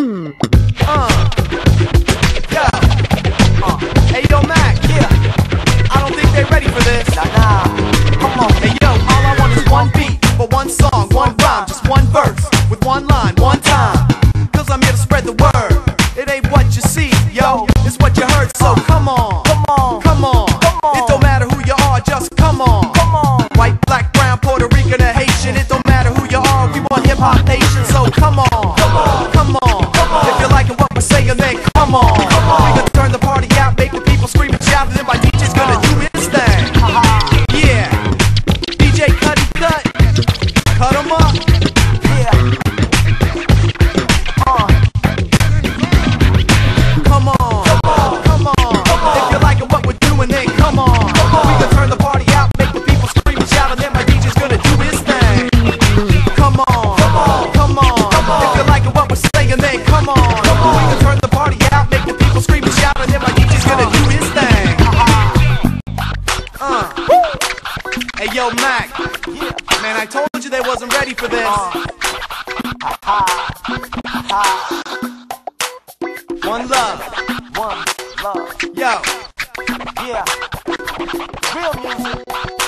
Uh. Yo. Uh. Hey, yo, Mac. Yeah. I don't think they're ready for this. Nah, nah. Come on. Hey, yo, all I want is one beat for one song, one rhyme, just one verse with one line, one time. Cause I'm here to spread the word. It ain't what you see, yo. It's what you heard, so come on. Come on. Come on. Come on. It don't matter who you are, just come on. Come on. White, black, brown, Puerto Rican, or Haitian. It don't matter who you are, we want hip hop nation. So. Come on. Yo, Mac. Man, I told you they wasn't ready for this. One love. One love. Yo. Yeah. Real music.